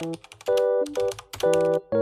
Thank you.